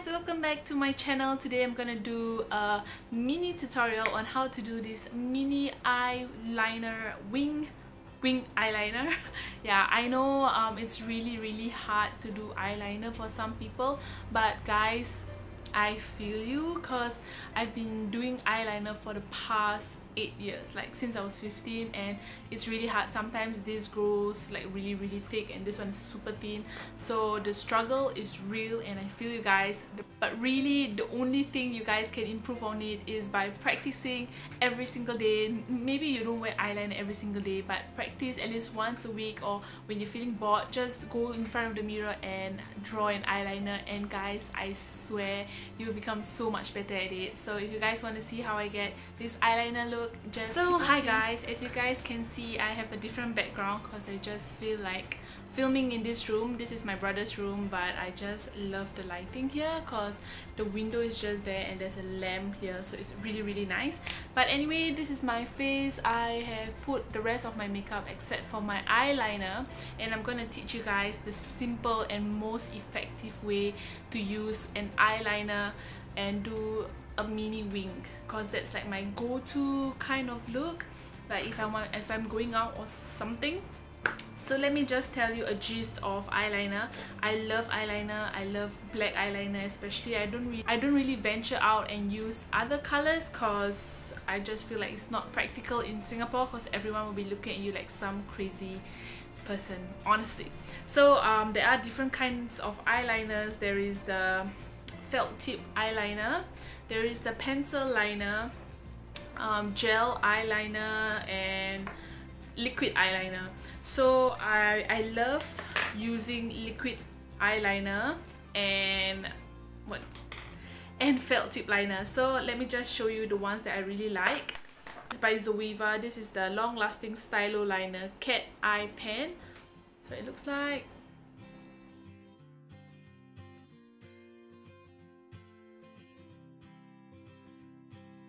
guys welcome back to my channel. Today i'm gonna do a mini tutorial on how to do this mini eyeliner wing wing eyeliner. Yeah i know um, it's really really hard to do eyeliner for some people but guys i feel you because i've been doing eyeliner for the past eight years like since I was 15 and it's really hard. Sometimes this grows like really really thick and this one is super thin. So the struggle is real and I feel you guys. But really the only thing you guys can improve on it is by practicing every single day. Maybe you don't wear eyeliner every single day but practice at least once a week or when you're feeling bored just go in front of the mirror and draw an eyeliner. And guys I swear you will become so much better at it. So if you guys want to see how I get this eyeliner look look just so hi guys. As you guys can see I have a different background because I just feel like filming in this room. This is my brother's room but I just love the lighting here because the window is just there and there's a lamp here so it's really really nice. But anyway this is my face. I have put the rest of my makeup except for my eyeliner and I'm gonna teach you guys the simple and most effective way to use an eyeliner and do a mini wing because that's like my go-to kind of look. Like if I want if I'm going out or something. So let me just tell you a gist of eyeliner. I love eyeliner. I love black eyeliner especially. I don't really I don't really venture out and use other colors cause I just feel like it's not practical in Singapore because everyone will be looking at you like some crazy person honestly. So um, there are different kinds of eyeliners. There is the felt tip eyeliner. There is the pencil liner um, gel eyeliner and liquid eyeliner. So I, I love using liquid eyeliner and what? And felt tip liner. So let me just show you the ones that I really like. It's by Zoeva. This is the long lasting stylo liner cat eye pen. So it looks like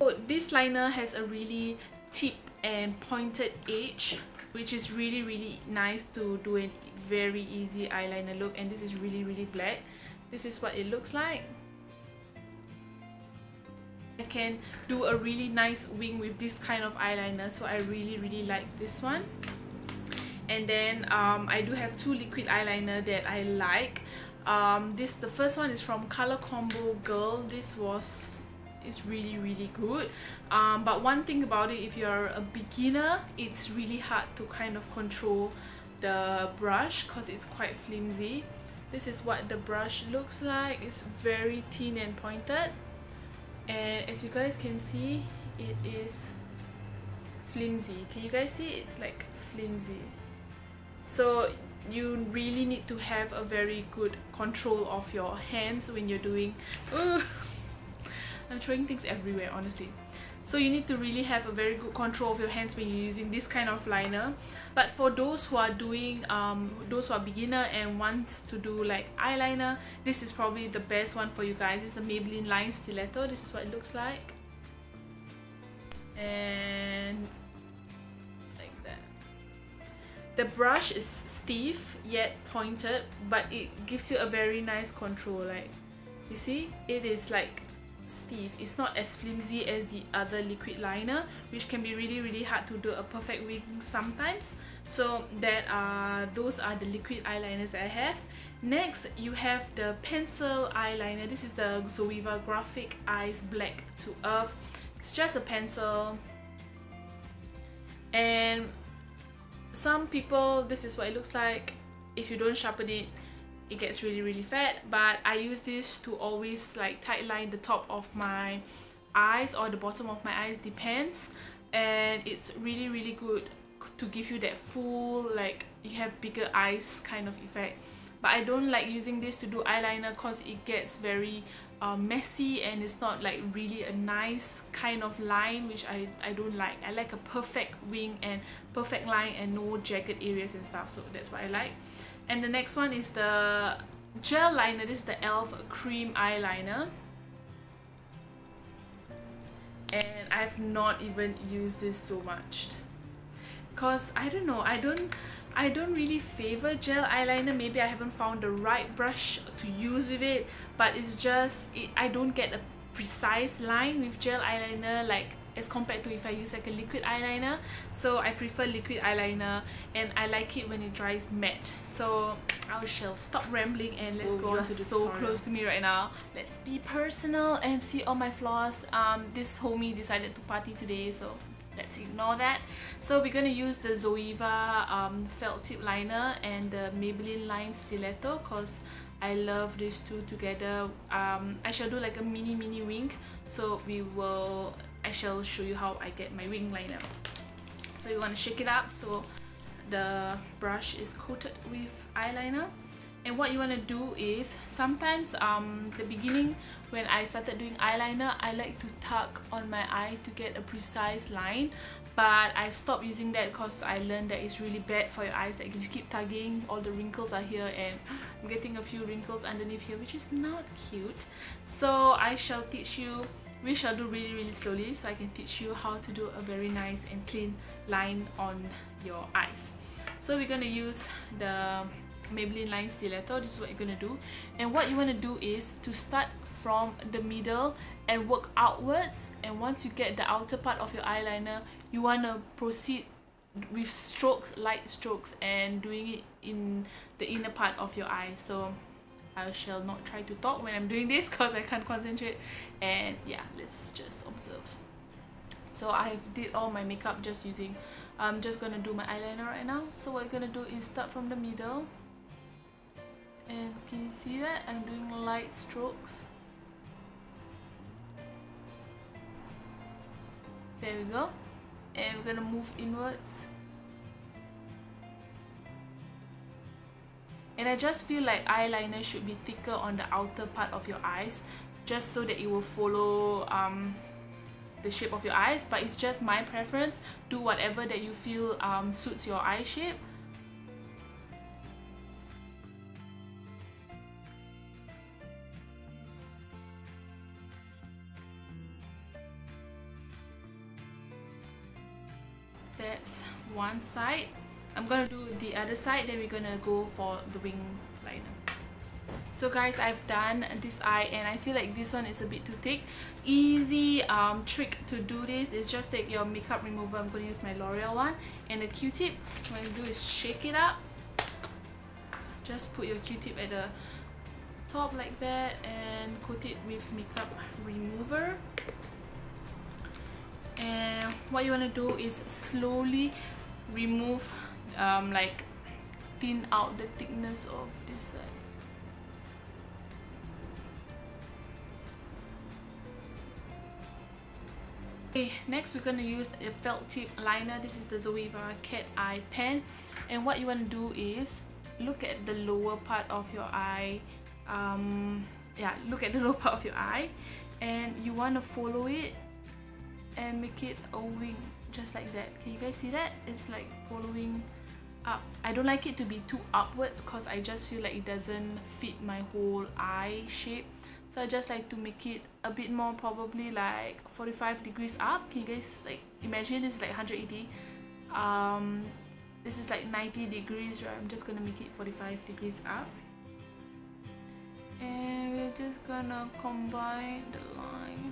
So this liner has a really tip and pointed edge which is really really nice to do a very easy eyeliner look. And this is really really black. This is what it looks like. I can do a really nice wing with this kind of eyeliner. So I really really like this one. And then um, I do have two liquid eyeliner that I like. Um, this the first one is from Color Combo Girl. This was is really really good. Um, but one thing about it if you're a beginner it's really hard to kind of control the brush because it's quite flimsy. This is what the brush looks like. It's very thin and pointed. And as you guys can see it is flimsy. Can you guys see? It's like flimsy. So you really need to have a very good control of your hands when you're doing I'm throwing things everywhere honestly. So you need to really have a very good control of your hands when you're using this kind of liner. But for those who are doing um, those who are beginner and want to do like eyeliner this is probably the best one for you guys. It's the Maybelline line stiletto. This is what it looks like. And like that. The brush is stiff yet pointed but it gives you a very nice control like you see? It is like stiff. It's not as flimsy as the other liquid liner which can be really really hard to do a perfect wing sometimes. So that are those are the liquid eyeliners that I have. Next you have the pencil eyeliner. This is the Zoeva Graphic Eyes Black to Earth. It's just a pencil. And some people this is what it looks like. If you don't sharpen it it gets really really fat but I use this to always like tight line the top of my eyes or the bottom of my eyes depends. And it's really really good to give you that full like you have bigger eyes kind of effect. But I don't like using this to do eyeliner cause it gets very uh, messy and it's not like really a nice kind of line which I, I don't like. I like a perfect wing and perfect line and no jagged areas and stuff so that's what I like and the next one is the gel liner. This is the elf cream eyeliner. And I've not even used this so much. Because I don't know I don't I don't really favor gel eyeliner. Maybe I haven't found the right brush to use with it but it's just it, I don't get a precise line with gel eyeliner. Like as compared to if I use like a liquid eyeliner. So I prefer liquid eyeliner and I like it when it dries matte. So I shall stop rambling and let's oh, go on to the so close to me right now. Let's be personal and see all my flaws. Um this homie decided to party today so let's ignore that. So we're gonna use the Zoeva um, felt tip liner and the Maybelline line stiletto because I love these two together. Um, I shall do like a mini mini wing so we will I shall show you how I get my wing liner. So you want to shake it up so the brush is coated with eyeliner. And what you want to do is sometimes um the beginning when I started doing eyeliner I like to tuck on my eye to get a precise line. But I've stopped using that because I learned that it's really bad for your eyes like if you keep tugging all the wrinkles are here and I'm getting a few wrinkles underneath here which is not cute. So I shall teach you we shall do really really slowly so I can teach you how to do a very nice and clean line on your eyes. So we're gonna use the Maybelline line stiletto. This is what you're gonna do. And what you want to do is to start from the middle and work outwards. And once you get the outer part of your eyeliner you want to proceed with strokes light strokes and doing it in the inner part of your eye. So I shall not try to talk when I'm doing this because I can't concentrate. And yeah let's just observe. So I've did all my makeup just using I'm just gonna do my eyeliner right now. So what you're gonna do is start from the middle. And can you see that? I'm doing light strokes. There we go. And we're gonna move inwards and I just feel like eyeliner should be thicker on the outer part of your eyes just so that it will follow um, the shape of your eyes. But it's just my preference. Do whatever that you feel um, suits your eye shape. That's one side I'm gonna do the other side then we're gonna go for the wing liner. So guys I've done this eye and I feel like this one is a bit too thick. Easy um, trick to do this is just take your makeup remover. I'm to use my L'Oreal one and the q-tip. What you do is shake it up. Just put your q-tip at the top like that and coat it with makeup remover. And what you want to do is slowly remove um, like thin out the thickness of this side Okay, next we're to use a felt tip liner. This is the Zoeva Cat Eye Pen. And what you want to do is look at the lower part of your eye. Um, yeah, look at the lower part of your eye. And you want to follow it and make it a wing just like that can you guys see that it's like following up. I don't like it to be too upwards because I just feel like it doesn't fit my whole eye shape. So I just like to make it a bit more probably like 45 degrees up. Can you guys like imagine this is like 180 um this is like 90 degrees right? I'm just gonna make it 45 degrees up. And we're just gonna combine the line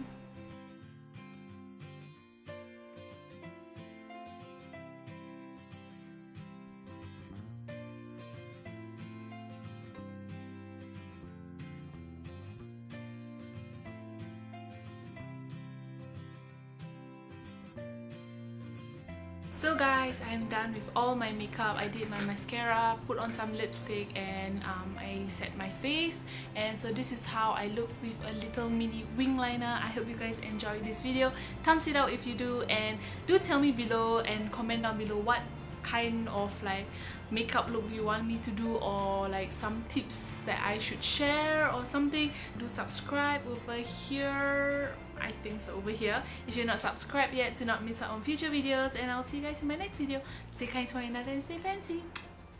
So guys, I'm done with all my makeup. I did my mascara, put on some lipstick and um, I set my face. And so this is how I look with a little mini wing liner. I hope you guys enjoyed this video. Thumbs it out if you do and do tell me below and comment down below what kind of like makeup look you want me to do or like some tips that I should share or something do subscribe over here. I think so over here. If you're not subscribed yet do not miss out on future videos and I'll see you guys in my next video. Stay kind to one another and stay fancy.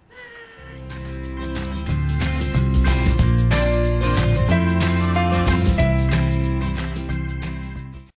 Bye